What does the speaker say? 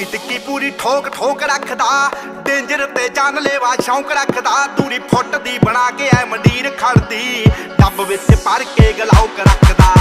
ਟਿੱਕੀ ਟਿੱਕੀ ਪੂਰੀ ਠੋਕ ਠੋਕ ਰੱਖਦਾ, ਡੇਂਜਰ ਤੇ ਜਾਨ ਲੈਵਾ ਸ਼ੌਂਕ ਰੱਖਦਾ ਦੂਰੀ ਫੁੱਟ ਦੀ ਬਣਾ ਕੇ ਐ ਮੰਡੀਰ ਖੜਦੀ, ਡੱਬ ਵਿੱਚ ਭਰ ਕੇ ਗਲਾਉਕ ਰੱਖਦਾ।